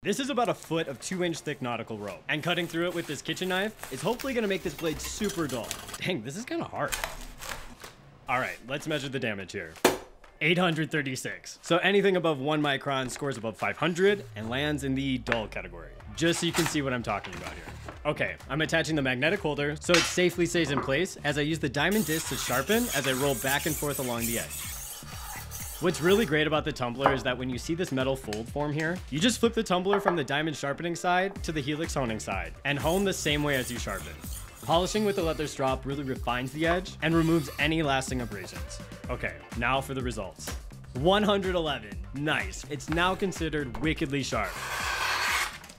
This is about a foot of two inch thick nautical rope, and cutting through it with this kitchen knife is hopefully gonna make this blade super dull. Dang, this is kinda hard. All right, let's measure the damage here. 836. So anything above one micron scores above 500 and lands in the dull category. Just so you can see what I'm talking about here. Okay, I'm attaching the magnetic holder so it safely stays in place as I use the diamond disc to sharpen as I roll back and forth along the edge. What's really great about the tumbler is that when you see this metal fold form here, you just flip the tumbler from the diamond sharpening side to the helix honing side and hone the same way as you sharpen. Polishing with the leather strop really refines the edge and removes any lasting abrasions. Okay, now for the results. 111, nice. It's now considered wickedly sharp.